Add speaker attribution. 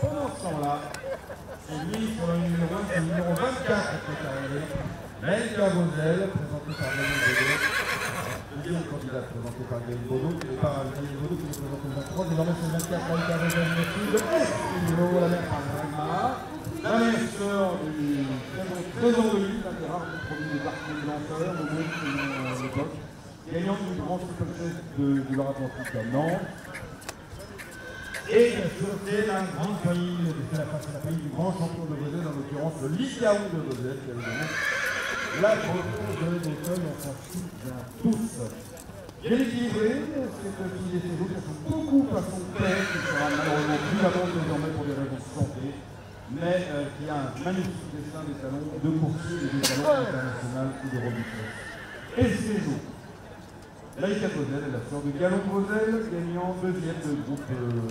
Speaker 1: Pendant ce temps-là, c'est lui sur le numéro 1, c'est le numéro 24 qui est arrivé. Melka présenté par Daniel Baudot. Deuxième candidat présenté par Baudot, par Baudot qui est présenté le 23. Désormais, c'est le 24, Melka Bozel, merci. Le 11 numéro, la par sœur du de l'un des rares produits des parties lanceurs, le monde à l'époque. Gagnant du grand superchef de, de l'Or-Atlantique à Nantes. Et c'est la grande famille, la, la famille du grand champion de Bezel, en l'occurrence le Ligaou de Bezel, qui a évidemment la grosse de l'école, on s'en souvient tous. Bien équilibré, c'est un qui ressemble beaucoup à son père, qui sera malheureusement plus à désormais pour des raisons de santé, mais euh, qui a un magnifique dessin des salons de coursier et des salons internationaux ou de robustesse. Et c'est nous. Laïka Bozel la sœur de Galon Bozel, gagnant deuxième de groupe. euh,